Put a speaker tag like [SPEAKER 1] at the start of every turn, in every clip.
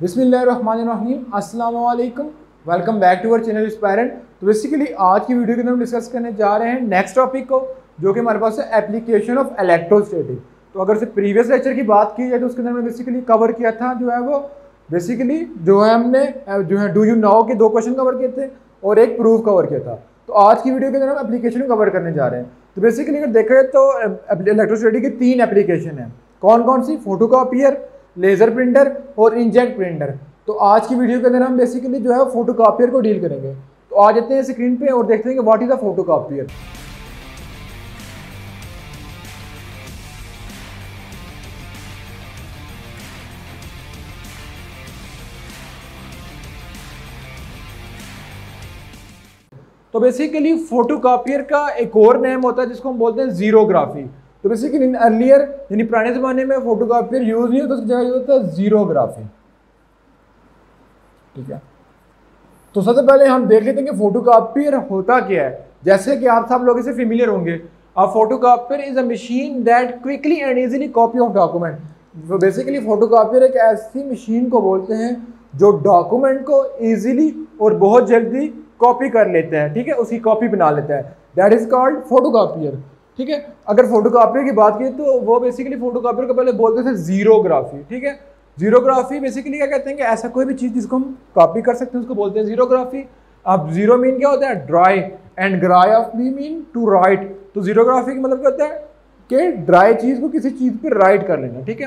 [SPEAKER 1] अस्सलाम वालेकुम welcome back to our channel parent तो बेसिकली आज की वीडियो के अंदर हम डिस्कस करने जा रहे हैं नेक्स्ट टॉपिक को, जो कि हमारे पास है एप्लीकेशन ऑफ़ इलेक्ट्रोस्टैटिक तो अगर से प्रीवियस लेक्चर की बात की जाए तो उसके अंदर हमने बेसिकली कवर किया था, जो है वो बेसिकली जो है हमने जो है डू यू नो के दो क्वेश्चन कवर किए थे और एक प्रूफ कवर किया था। तो आज की वीडियो के अंदर हम एप्लीकेशन कवर करने जा रहे हैं। तो बेसिकली अगर देखा जाए तो इलेक्ट्रोस्टैटिक की तीन एप्लीकेशन है। कौन कौन सी? फ़ोटो कॉपियर लेज़र प्रिंटर और इंजेक्ट प्रिंटर। तो आज की वीडियो के अंदर हम बेसिकली जो है फ़ोटो कॉपियर को डील करेंगे। तो आ जाते हैं स्क्रीन पे और देखते हैं कि what is a photo copier तो बेसिकली फ़ोटो कॉपियर का एक और नेम होता है जिसको हम बोलते हैं जीरोग्राफी तो बेसिकली इन अर्लियर यानी पुराने ज़माने में फोटोकॉपियर यूज़ नहीं होता, उसकी जगह यूज़ होता है ज़ीरोग्राफी ठीक है? तो सबसे पहले हम देख लेते हैं कि फोटोकॉपियर होता क्या है। जैसे कि आप सब लोग इसे फेमिलियर होंगे। अब photocopier is a machine that quickly and easily copy of document basically photocopier एक ऐसी मशीन को बोलते हैं जो डॉक्यूमेंट को ईजिली और बहुत जल्दी कॉपी कर लेते हैं। ठीक है? उसकी कॉपी बना लेता है। दैट इज़ कॉल्ड फोटोकॉपियर ठीक है? अगर फोटोकॉपी की बात की तो वो बेसिकली फोटोकॉपियर को पहले बोलते थे जीरोग्राफी ठीक है? जीरोग्राफी बेसिकली क्या कहते हैं कि ऐसा कोई भी चीज़ जिसको हम कॉपी कर सकते हैं, उसको बोलते हैं जीरोग्राफी अब ज़ीरो मीन क्या होता है? Dry and ग्राई of B mean to write तो जीरोग्राफी का मतलब क्या होता है कि ड्राई चीज़ को किसी चीज़ पर राइट कर लेना, ठीक है?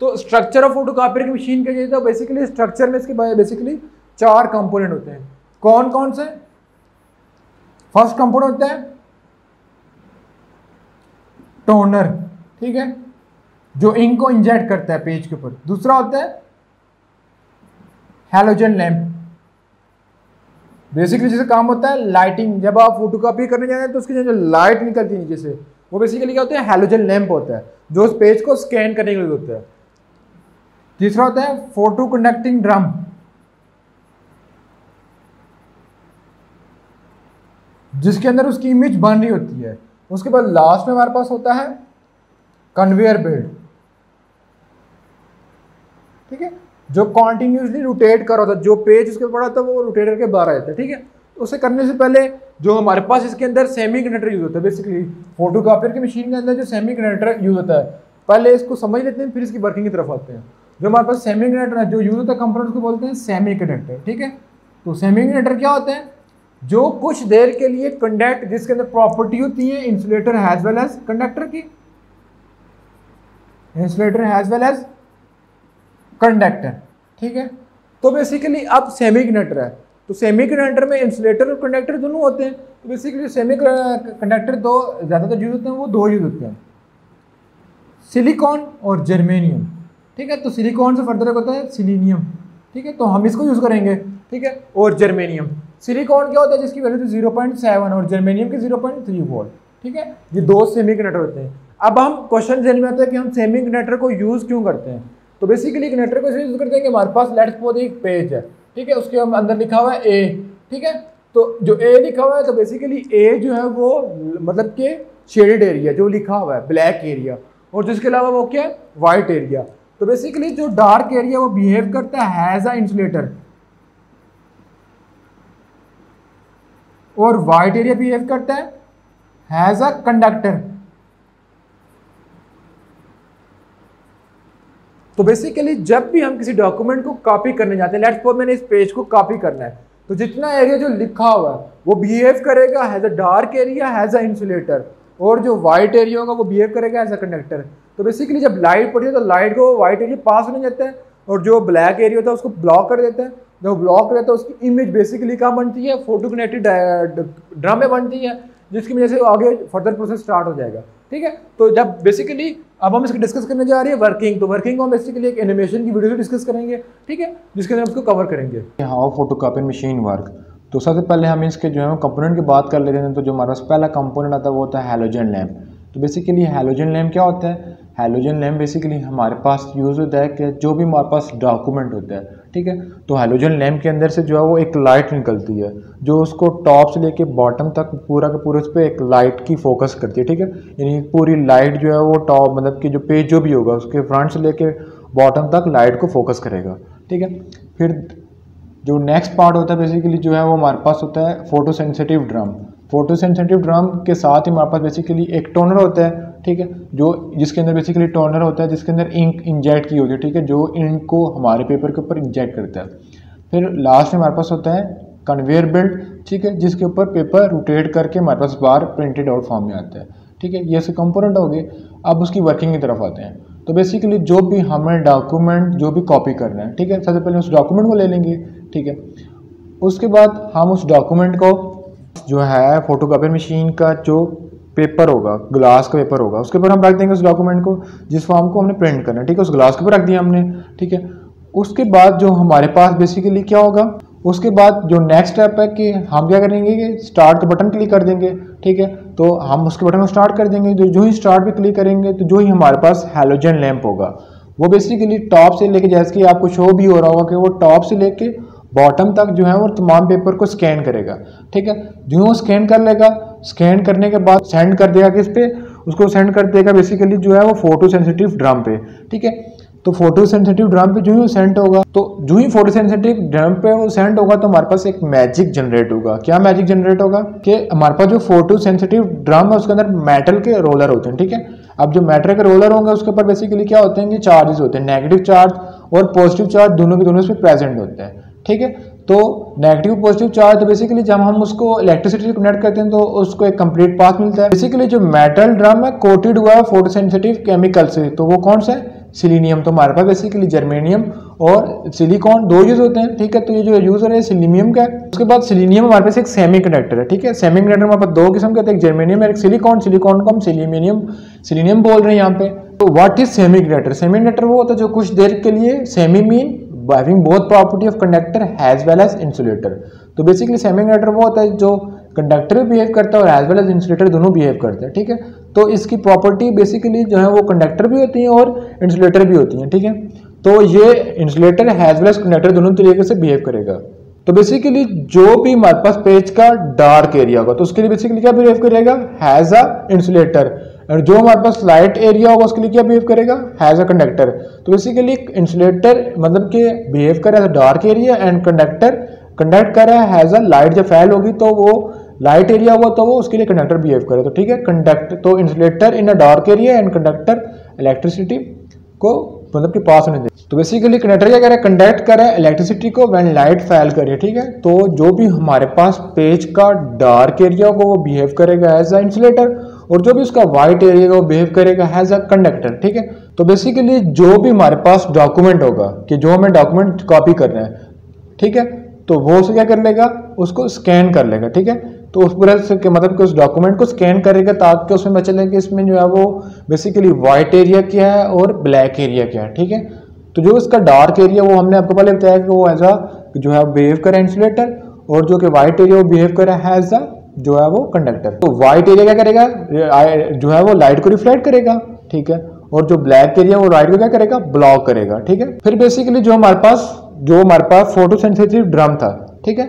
[SPEAKER 1] तो स्ट्रक्चर ऑफ़ फ़ोटो फोटोकॉपियर की मशीन का ये था? बेसिकली स्ट्रक्चर में इसके बेसिकली चार कंपोनेंट होते हैं। कौन कौन से? फ़र्स्ट कंपोनेंट होता है टोनर, ठीक है, जो इंक को इंजेक्ट करता है पेज के ऊपर। दूसरा होता है हेलोजन लैंप बेसिकली जैसे काम होता है लाइटिंग जब आप फ़ोटो कॉपी करने जाते हैं तो उसकी जो लाइट निकलती है नीचे से। वो बेसिकली क्या होता है? हेलोजन लैंप होता है, जो उस पेज को स्कैन करने के लिए होता है। तीसरा होता है फ़ोटो कंडक्टिंग ड्रम जिसके अंदर उसकी इमेज बन रही होती है। उसके बाद लास्ट में हमारे पास होता है कन्वेयर बेल्ट ठीक है? जो कॉन्टिन्यूसली रोटेट कर रहा था जो पेज उसके पड़ा था वो रोटेट करके बाहर आया था ठीक है? तो उसे करने से पहले जो हमारे पास इसके अंदर सेमी कंडक्टर यूज़ होता है बेसिकली फ़ोटो कापियर की मशीन के अंदर जो सेमी कंडक्टर यूज़ होता है, पहले इसको समझ लेते हैं, फिर इसकी वर्किंग की तरफ़ आते हैं। जो हमारे पास सेमी कंडक्टर है, जो यूज़ होता है कंपोनेंट उसको बोलते हैं सेमी कंडक्टर ठीक है? तो सेमी कंडक्टर क्या होते हैं? जो कुछ देर के लिए कंडक्ट जिसके अंदर प्रॉपर्टी होती है insulator as well as conductor की। Insulator as well as conductor ठीक है? तो बेसिकली अब सेमी कंडक्टर है। तो सेमी कंडक्टर में इंसुलेटर और कंडक्टर दोनों होते हैं। तो बेसिकली सेमी कंडक्टर दो ज़्यादातर यूज़ होते हैं, वो दो यूज़ होते हैं। सिलिकॉन और जर्मेनियम ठीक है? तो सिलिकॉन से फर्दर होता है सिलीनियम ठीक है? तो हम इसको यूज़ करेंगे, ठीक है? और जर्मेनियम सिलिकॉन क्या होता है, जिसकी वैल्यू ज़ीरो पॉइंट सेवन और जर्मेनियम की ज़ीरो पॉइंट थ्री वोल्ट ठीक है? ये दो सेमी कंडक्टर होते हैं। अब हम क्वेश्चन जहन में आता है कि हम सेमी कंडक्टर को यूज़ क्यों करते हैं? तो बेसिकली कंडक्टर को यूज़ करते हैं कि हमारे पास लेट्स सपोज़ एक पेज है, ठीक है? उसके हम अंदर लिखा हुआ है ए ठीक है? तो जो ए लिखा हुआ है तो बेसिकली ए जो है वो मतलब कि शेडेड एरिया जो लिखा हुआ है ब्लैक एरिया और जिसके अलावा वो क्या है? वाइट एरिया तो बेसिकली जो डार्क एरिया वो बिहेव करता है एज अ इंसुलेटर और वाइट एरिया बिहेव करता है हैज़ अ कंडक्टर तो बेसिकली जब भी हम किसी डॉक्यूमेंट को कॉपी करने जाते हैं लेट्स मैंने इस पेज को कॉपी करना है तो जितना एरिया जो लिखा हुआ है, वो बिहेव करेगा as a dark area as a insulator और जो वाइट एरिया होगा, वो बिहेव करेगा एज अ कंडक्टर तो बेसिकली जब लाइट पड़ती है तो लाइट को वाइट एरिया पास होने जाता है, और जो ब्लैक एरिया होता है, उसको ब्लॉक कर देता है। जब ब्लॉक रहता है, उसकी इमेज बेसिकली कहाँ बनती है? फ़ोटो कनेक्टेड ड्रामे बनती है, जिसकी वजह से आगे फर्दर प्रोसेस स्टार्ट हो जाएगा। ठीक है? तो जब बेसिकली अब हम इसको डिस्कस करने जा रहे हैं वर्किंग तो वर्किंग हम बेसिकली एक एनिमेशन की वीडियो से डिस्कस करेंगे। ठीक है? जिसके अंदर उसको कवर करेंगे।
[SPEAKER 2] How photo copy machine work तो सबसे पहले हम इसके जो है कंपोनेंट की बात कर लेते हैं। तो जो हमारा पहला कंपोनेंट आता है, वो होता है हेलोजन लैम्प तो बेसिकली हेलोजन लैम्प क्या होता है? हेलोजन लैम्प बेसिकली हमारे पास यूज़ होता है कि जो भी हमारे पास डॉक्यूमेंट होता है ठीक है? तो हेलोजन लैम्प के अंदर से जो है वो एक लाइट निकलती है, जो उसको टॉप से लेके बॉटम तक पूरा का पूरा उस पर एक लाइट की फोकस करती है, ठीक है? यानी पूरी लाइट जो है वो टॉप मतलब कि जो पेज जो भी होगा, उसके फ्रंट से लेके बॉटम तक लाइट को फोकस करेगा, ठीक है? फिर जो नेक्स्ट पार्ट होता है बेसिकली जो है वो हमारे पास होता है फ़ोटो ड्रम फ़ोटो ड्रम के साथ ही हमारे पास बेसिकली एक टोनर होता है ठीक है? जो जिसके अंदर बेसिकली टोनर होता है, जिसके अंदर इंक इंजेक्ट की होती है, ठीक है? जो इंक को हमारे पेपर के ऊपर इंजेक्ट करता है। फिर लास्ट में हमारे पास होता है कन्वेयर बेल्ट ठीक है? जिसके ऊपर पेपर रोटेट करके हमारे पास बार प्रिंटेड आउट फॉर्म में आता है। ठीक है? ये से कंपोनेंट हो गए। अब उसकी वर्किंग की तरफ़ आते हैं। तो बेसिकली जो भी हमें डॉक्यूमेंट जो भी कॉपी करना है, ठीक है? सबसे पहले उस डॉक्यूमेंट को ले लेंगे, ठीक है? उसके बाद हम उस डॉक्यूमेंट को जो है फोटोकॉपी मशीन का, जो पेपर होगा ग्लास का पेपर होगा, उसके ऊपर हम रख देंगे उस डॉक्यूमेंट को, जिस फॉर्म को हमने प्रिंट करना है, ठीक है? उस ग्लास के ऊपर रख दिया हमने, ठीक है? उसके बाद जो हमारे पास बेसिकली क्या होगा? उसके बाद जो नेक्स्ट स्टेप है कि हम क्या करेंगे कि स्टार्ट का बटन क्लिक कर देंगे, ठीक है? तो हम उसके बटन को स्टार्ट कर देंगे जो जो ही स्टार्ट पे क्लिक करेंगे तो जो ही हमारे पास हेलोजन लैंप होगा। वो बेसिकली टॉप से लेके, जैसे कि आपको शो भी हो रहा होगा कि वो टॉप से लेके बॉटम तक जो है वो तमाम पेपर को स्कैन करेगा। ठीक है? जो स्कैन कर लेगा स्कैन करने के बाद सेंड कर देगा किस पे? उसको सेंड कर देगा बेसिकली जो है वो फ़ोटो सेंसिटिव ड्रम पे। ठीक है? तो फ़ोटो सेंसिटिव ड्रम पे जो ही वो सेंड होगा तो जो ही फ़ोटो सेंसिटिव ड्रम पे वो सेंड होगा तो हमारे पास एक मैजिक जनरेट होगा। क्या मैजिक जनरेट होगा? कि हमारे पास जो फ़ोटो सेंसिटिव ड्रम है, उसके अंदर मेटल के रोलर होते हैं। ठीक है? अब जो मेटल के रोलर होंगे, उसके ऊपर बेसिकली क्या होते हैं? कि चार्जेस होते हैं। नेगेटिव चार्ज और पॉजिटिव चार्ज दोनों के दोनों इसमें प्रेजेंट होते हैं। ठीक है? तो नेगेटिव पॉजिटिव चार्ज तो बेसिकली जब हम उसको इलेक्ट्रिसिटी से कनेक्ट करते हैं तो उसको एक कंप्लीट पाथ मिलता है। बेसिकली जो मेटल ड्रम है कोटेड हुआ है फोटोसेंसिटिव केमिकल से। तो वो कौन सा है? सिलीनियम तो हमारे पास बेसिकली जर्मेनियम और सिलिकॉन दो यूज़ होते हैं, ठीक है? तो ये जो यूज़ हो रहा है सिलीनियम का है। उसके बाद सिलीनियम हमारे पास एक सेमी कंडक्टर है, ठीक है? सेमी कंडक्टर हमारे पास दो किस्म के एक जर्मेनियम और एक सिलिकॉन सिलिकॉन को हम सिलीमिनियम सिलीनियम बोल रहे हैं यहाँ पे। तो what is semi conductor semi conductor वो होता है जो कुछ देर के लिए semi mean having both property of conductor as well as insulator. तो बेसिकली सेमी कंडक्टर वो होता है जो कंडक्टर भी बिहेव करता है और एज वेल एज इंसुलेटर दोनों बिहेव करते हैं, ठीक है? तो इसकी प्रॉपर्टी बेसिकली जो है वो कंडक्टर भी होती है और इंसुलेटर भी होती है, ठीक है? तो ये insulator as well as conductor दोनों तरीके से बिहेव करेगा। तो बेसिकली जो भी हमारे पास पेज का डार्क एरिया होगा तो उसके लिए बेसिकली क्या बिहेव करेगा? हैज़ अ इंसुलेटर और जो हमारे पास लाइट एरिया होगा, उसके लिए क्या बिहेव करेगा? हैज़ अ कंडक्टर तो बेसिकली इंसुलेटर मतलब कि बिहेव कर रहा है dark area and conductor conduct कर रहा हैज़ अ लाइट जब फैल होगी तो वो लाइट एरिया हुआ तो वो उसके लिए कंडक्टर बिहेव करे तो ठीक है कंडक्ट तो insulator in a dark area and conductor electricity को मतलब कि पास होने दे तो बेसिकली कंडक्टर क्या कर कंडक्ट कर इलेक्ट्रिसिटी को व्हेन लाइट फैल करे ठीक है? तो जो भी हमारे पास पेज का डार्क एरिया होगा, वो बिहेव करेगा एज अ इंसुलेटर और जो भी उसका वाइट एरिया वो बिहेव करेगा एज अ कंडक्टर ठीक है? तो बेसिकली जो भी हमारे पास डॉक्यूमेंट होगा, कि जो हमें डॉक्यूमेंट कॉपी कर रहे हैं, ठीक है? तो वो उसे क्या कर लेगा? उसको स्कैन कर लेगा, ठीक है? तो उस पूरा के मतलब कि उस डॉक्यूमेंट को स्कैन करेगा, ताकि उसमें पता चले कि इसमें जो है वो बेसिकली वाइट एरिया क्या है और ब्लैक एरिया क्या है, ठीक है? तो जो इसका डार्क एरिया वो हमने आपको पहले बताया कि वो एज अ जो है बिहेव करे इंसुलेटर और जो कि वाइट एरिया वो बिहेव करे एज अ जो है वो कंडक्टर तो व्हाइट एरिया क्या करेगा? जो है वो लाइट को रिफ्लेक्ट करेगा, ठीक है? और जो ब्लैक एरिया वो लाइट को क्या करेगा? ब्लॉक करेगा, ठीक है? फिर बेसिकली जो हमारे पास, जो हमारे पास फ़ोटो सेंसिटिव ड्रम था, ठीक है?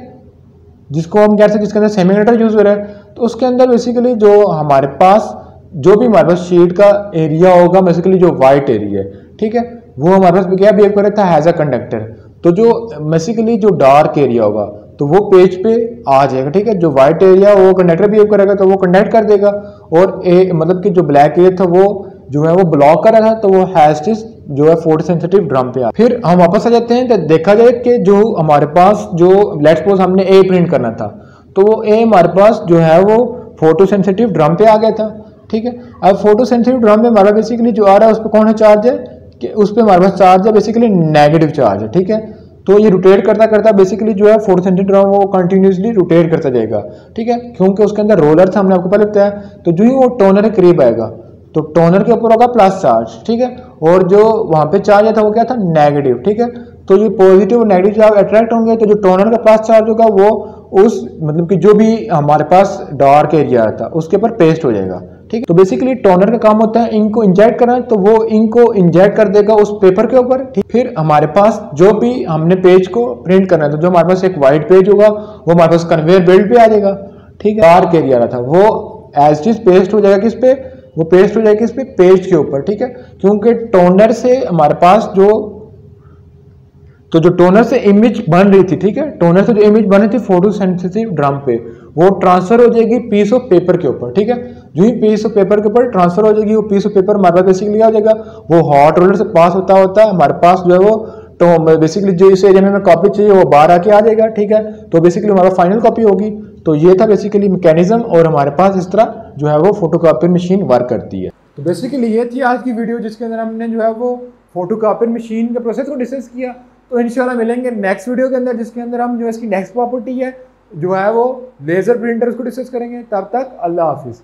[SPEAKER 2] जिसको हम कह सकते जिसके अंदर सेमीमीटर यूज़ हो रहा है। तो उसके अंदर बेसिकली जो हमारे पास, जो भी हमारे पास शीट का एरिया होगा बेसिकली जो व्हाइट एरिया है, ठीक है? वो हमारे पास क्या बिहेव कर रहा था? एज अ कंडक्टर तो जो बेसिकली जो डार्क एरिया होगा तो वो पेज पे आ जाएगा, ठीक है? जो व्हाइट एरिया वो कंडक्टर बिहेव करेगा तो वो कंडक्ट कर देगा। और ए मतलब कि जो ब्लैक एरिया था, वो जो है, वो ब्लॉक कर रहा था तो वो हैस्टिस जो है फ़ोटो सेंसिटिव ड्रम पे आ फिर हम वापस आ जाते हैं तो देखा जाए कि जो हमारे पास, जो लेट्स सपोज़ हमने ए प्रिंट करना था तो वो ए हमारे पास जो है, वो फ़ोटो सेंसिटिव ड्रम पे आ गया था, ठीक है? अब फ़ोटो सेंसिटिव ड्रम पे हमारा बेसिकली जो आ रहा है, उस पर कौन सा चार्ज है? कि उस पर हमारे पास चार्ज है बेसिकली नेगेटिव चार्ज है, ठीक है? तो ये रोटेट करता करता बेसिकली जो है फोर्थ सेंटेड राउंड वो कंटिन्यूसली रोटेट करता जाएगा। ठीक है? क्योंकि उसके अंदर रोलर था, हमने आपको पहले बताया। तो जो ही वो टोनर के करीब आएगा तो टोनर के ऊपर होगा प्लस चार्ज ठीक है? और जो वहाँ पे चार्ज था वो क्या था? नेगेटिव ठीक है? तो ये पॉजिटिव और नेगेटिव चार्ज अट्रैक्ट होंगे तो जो टोनर का प्लस चार्ज होगा, वो उस मतलब कि जो भी हमारे पास डार्क एरिया था, उसके ऊपर पेस्ट हो जाएगा, ठीक है? तो बेसिकली टोनर का काम होता है इंक को इंजेक्ट करना तो वो इंक को इंजेक्ट कर देगा उस पेपर के ऊपर, ठीक? फिर हमारे पास जो भी हमने पेज को प्रिंट करना है तो जो हमारे पास एक व्हाइट पेज होगा, वो हमारे पास कन्वेयर बेल्ट पे आ जाएगा, ठीक है? डार्क एरिया रहा था, वो एज चीज़ पेस्ट हो जाएगा किस पे? वो पेस्ट हो जाएगा किस पे? पेज के ऊपर, ठीक है? क्योंकि टोनर से हमारे पास जो तो जो टोनर से इमेज बन रही थी, ठीक है? टोनर से जो इमेज बन रही थी फ़ोटो सेंसिटिव ड्रम पे, वो ट्रांसफ़र हो जाएगी पीस ऑफ़ पेपर के ऊपर, ठीक है? जो ही पीस ऑफ़ पेपर के ऊपर ट्रांसफ़र हो जाएगी, वो पीस ऑफ़ पेपर हमारे पास बेसिकली आ जाएगा। वो हॉट रोलर से पास होता होता है हमारे पास जो है वो तो बेसिकली जो इस एरिया में हमें कॉपी चाहिए, वो बाहर आके आ जाएगा, ठीक है? तो बेसिकली हमारा फाइनल कॉपी होगी। तो ये था बेसिकली मैकेनिज्म और हमारे पास इस तरह जो है वो फ़ोटो मशीन वर्क करती है।
[SPEAKER 1] तो बेसिकली ये थी आज की वीडियो जिसके अंदर हमने जो है वो फ़ोटो मशीन के प्रोसेस को डिस्कस किया। तो इंशाल्लाह मिलेंगे नेक्स्ट वीडियो के अंदर, जिसके अंदर हम जो इसकी नेक्स्ट प्रॉपर्टी है, जो है वो लेज़र प्रिंटर उसको डिस्कस करेंगे। तब तक अल्लाह हाफिज़।